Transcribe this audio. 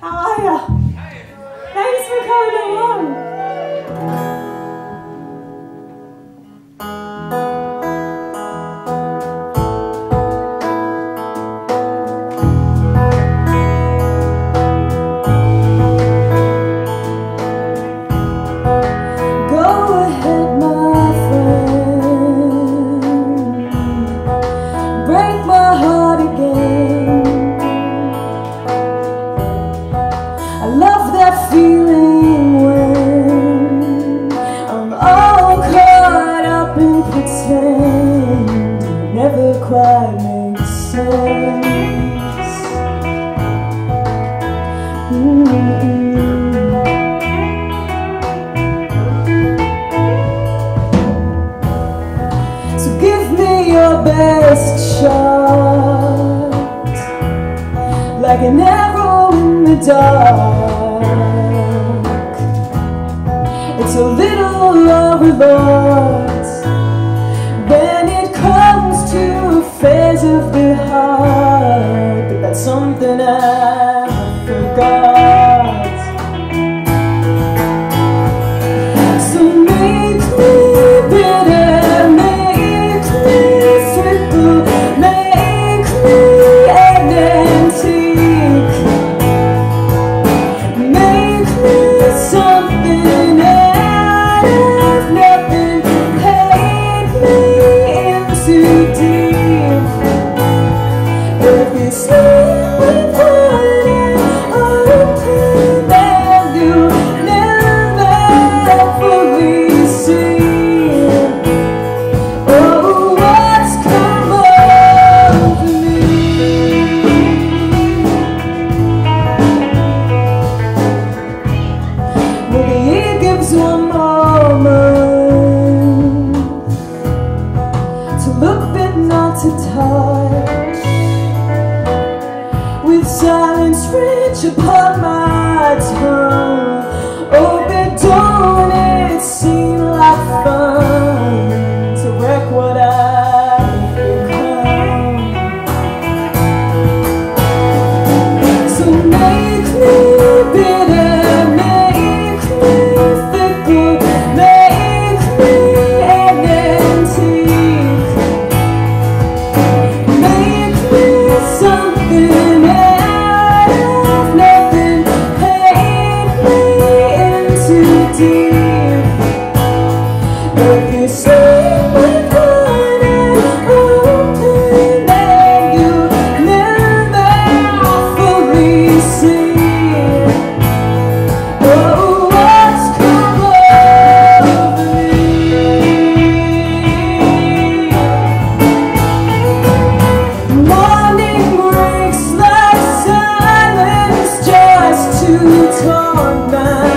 哎呀。Your best shot, like an arrow in the dark. It's a little overlooked when it comes to affairs of the heart, but that's something I look but not to touch. With silence rich upon my tongue. Oh, but don't it seem like fun to wreck what I've become? So make just to torment.